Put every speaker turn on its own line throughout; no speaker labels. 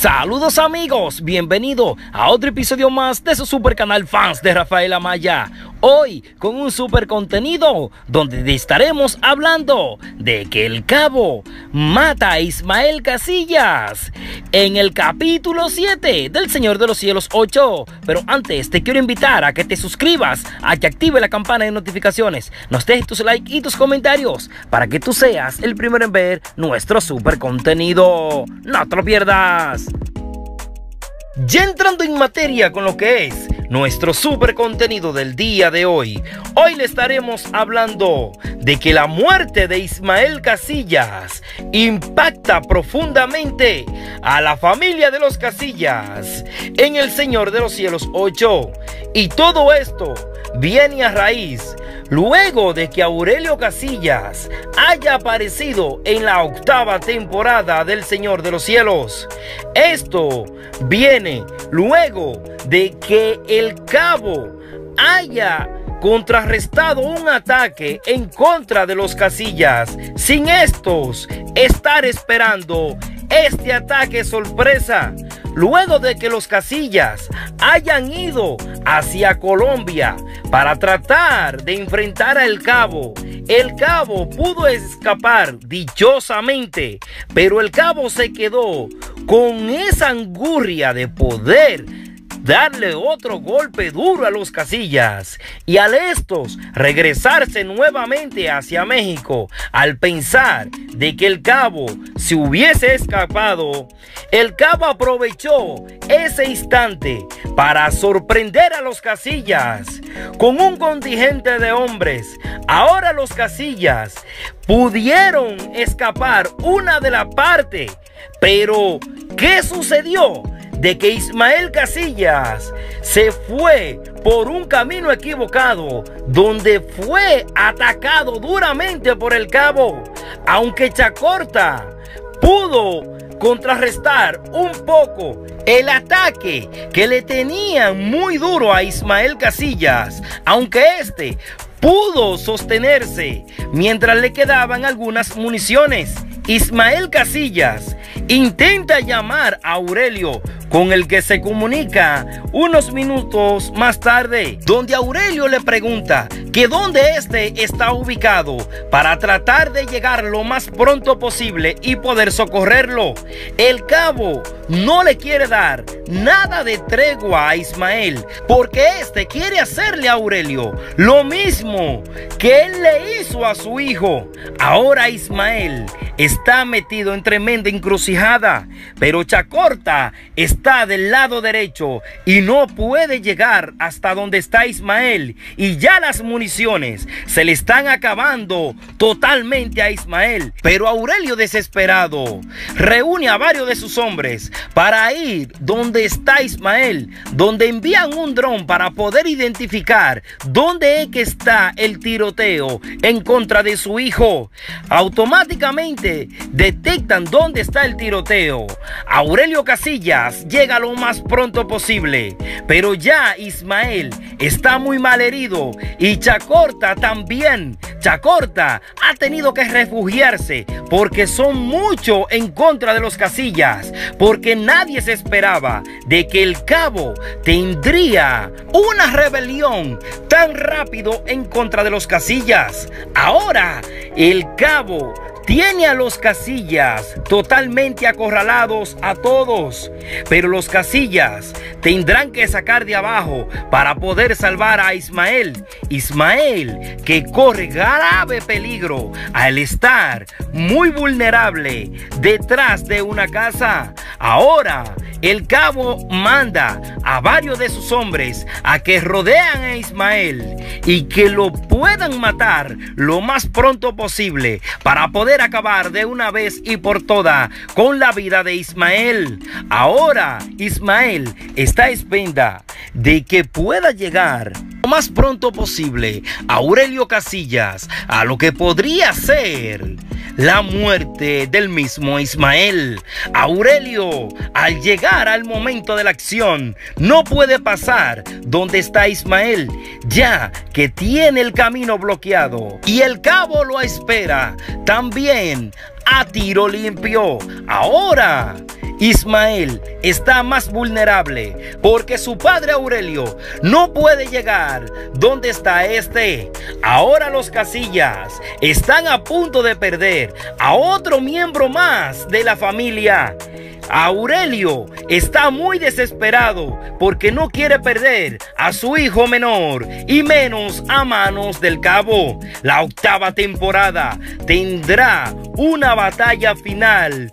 Saludos amigos, bienvenido a otro episodio más de su super canal fans de Rafael Amaya. Hoy con un super contenido donde estaremos hablando de que el cabo mata a Ismael Casillas en el capítulo 7 del Señor de los Cielos 8. Pero antes te quiero invitar a que te suscribas, a que active la campana de notificaciones, nos dejes tus likes y tus comentarios para que tú seas el primero en ver nuestro super contenido. No te lo pierdas. Ya entrando en materia con lo que es nuestro super contenido del día de hoy, hoy le estaremos hablando de que la muerte de Ismael Casillas impacta profundamente a la familia de los Casillas en El Señor de los Cielos 8. Y todo esto viene a raíz luego de que Aurelio Casillas haya aparecido en la octava temporada del Señor de los Cielos. Esto viene luego de que el cabo haya contrarrestado un ataque en contra de los Casillas, sin estos estar esperando este ataque sorpresa. Luego de que los Casillas hayan ido hacia Colombia para tratar de enfrentar al cabo, el cabo pudo escapar dichosamente, pero el cabo se quedó con esa angurria de poder darle otro golpe duro a los casillas y al estos regresarse nuevamente hacia México al pensar de que el cabo se hubiese escapado, el cabo aprovechó ese instante para sorprender a los casillas con un contingente de hombres. Ahora los casillas pudieron escapar una de la parte, pero ¿qué sucedió? de que Ismael Casillas se fue por un camino equivocado donde fue atacado duramente por el cabo. Aunque Chacorta pudo contrarrestar un poco el ataque que le tenían muy duro a Ismael Casillas, aunque este pudo sostenerse mientras le quedaban algunas municiones. Ismael Casillas intenta llamar a Aurelio con el que se comunica unos minutos más tarde, donde Aurelio le pregunta que dónde este está ubicado para tratar de llegar lo más pronto posible y poder socorrerlo. El cabo no le quiere dar nada de tregua a Ismael porque este quiere hacerle a Aurelio lo mismo que él le hizo a su hijo. Ahora Ismael está metido en tremenda encrucijada, pero Chacorta está del lado derecho y no puede llegar hasta donde está Ismael y ya las municiones se le están acabando totalmente a Ismael. Pero Aurelio desesperado reúne a varios de sus hombres para ir donde está Ismael, donde envían un dron para poder identificar dónde es que está el tiroteo en contra de su hijo. Automáticamente detectan dónde está el tiroteo. Aurelio Casillas llega lo más pronto posible, pero ya Ismael está muy mal herido y Chacorta también. Chacorta ha tenido que refugiarse porque son mucho en contra de los Casillas, porque nadie se esperaba de que el cabo tendría una rebelión tan rápido en contra de los Casillas. Ahora el cabo tiene a los casillas totalmente acorralados a todos, pero los casillas tendrán que sacar de abajo para poder salvar a Ismael. Ismael que corre grave peligro al estar muy vulnerable detrás de una casa. Ahora el cabo manda a varios de sus hombres a que rodean a Ismael y que lo puedan matar lo más pronto posible para poder acabar de una vez y por todas con la vida de Ismael. Ahora Ismael está espenda de que pueda llegar lo más pronto posible a Aurelio Casillas a lo que podría ser la muerte del mismo Ismael. Aurelio, al llegar al momento de la acción, no puede pasar donde está Ismael, ya que tiene el camino bloqueado y el cabo lo espera también a tiro limpio. Ahora Ismael está más vulnerable porque su padre Aurelio no puede llegar donde está este. Ahora los casillas están a punto de perder a otro miembro más de la familia. Aurelio está muy desesperado porque no quiere perder a su hijo menor y menos a manos del cabo. La octava temporada tendrá una batalla final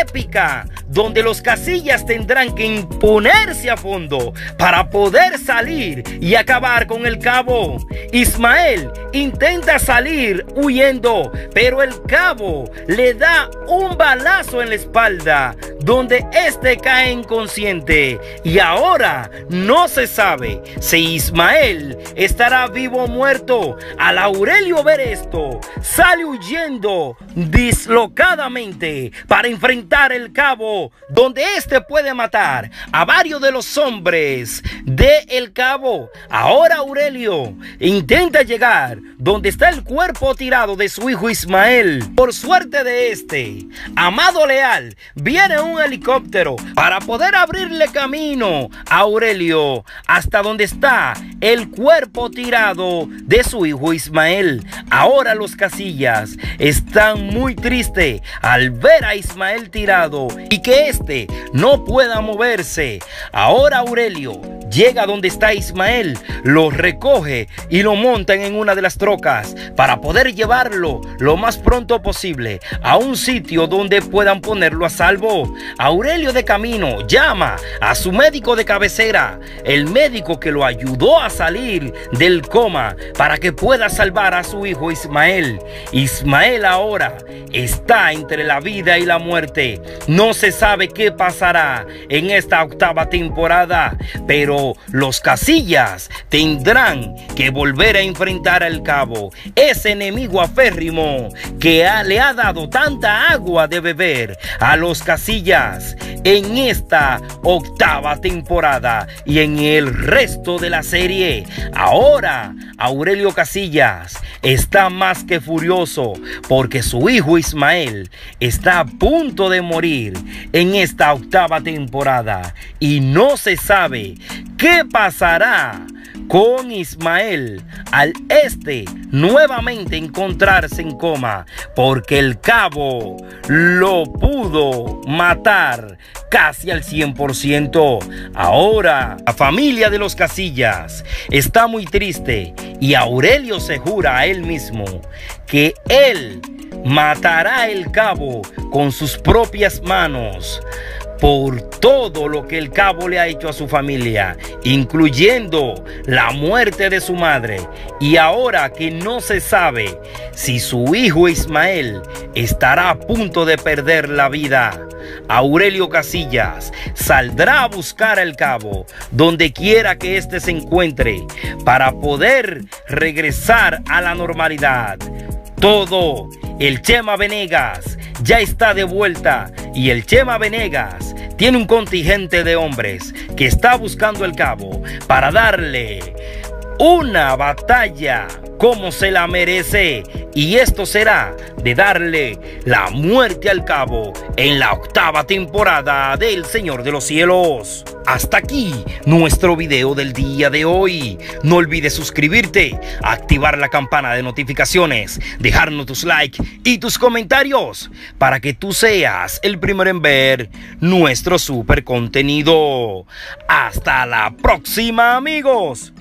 épica donde los casillas tendrán que imponerse a fondo para poder salir y acabar con el cabo. Ismael intenta salir huyendo, pero el cabo le da un balazo en la espalda donde este cae inconsciente y ahora no se sabe si Ismael estará vivo o muerto. Al Aurelio ver esto, sale huyendo dislocadamente para enfrentar el cabo donde éste puede matar a varios de los hombres de el cabo. Ahora Aurelio intenta llegar donde está el cuerpo tirado de su hijo Ismael. Por suerte de este, amado leal, viene un helicóptero para poder abrirle camino a Aurelio hasta donde está el cuerpo tirado de su hijo Ismael. Ahora los casillas están muy tristes al ver a Ismael tirado y que éste no pueda moverse. Ahora Aurelio llega donde está Ismael, lo recoge y lo montan en una de las trocas para poder llevarlo lo más pronto posible a un sitio donde puedan ponerlo a salvo. Aurelio de camino llama a su médico de cabecera, el médico que lo ayudó a salir del coma para que pueda salvar a su hijo Ismael. Ismael ahora está entre la vida y la muerte. No se sabe qué pasará en esta octava temporada, pero los casillas tendrán que volver a enfrentar al cabo, ese enemigo aférrimo que le ha dado tanta agua de beber a los casillas en esta octava temporada y en el resto de la serie. Ahora Aurelio Casillas está más que furioso porque su hijo Ismael está a punto de morir en esta octava temporada y no se sabe qué pasará con Ismael al este nuevamente encontrarse en coma porque el cabo lo pudo matar casi al 100%. Ahora la familia de los Casillas está muy triste y Aurelio se jura a él mismo que él matará el cabo con sus propias manos por todo lo que el cabo le ha hecho a su familia, incluyendo la muerte de su madre. Y ahora que no se sabe si su hijo Ismael estará a punto de perder la vida, Aurelio Casillas saldrá a buscar al cabo donde quiera que éste se encuentre para poder regresar a la normalidad. Todo. El Chema Venegas ya está de vuelta y el Chema Venegas tiene un contingente de hombres que está buscando el cabo para darle una batalla como se la merece. Y esto será de darle la muerte al cabo en la octava temporada del Señor de los Cielos. Hasta aquí nuestro video del día de hoy. No olvides suscribirte, activar la campana de notificaciones, dejarnos tus likes y tus comentarios para que tú seas el primero en ver nuestro super contenido. Hasta la próxima amigos.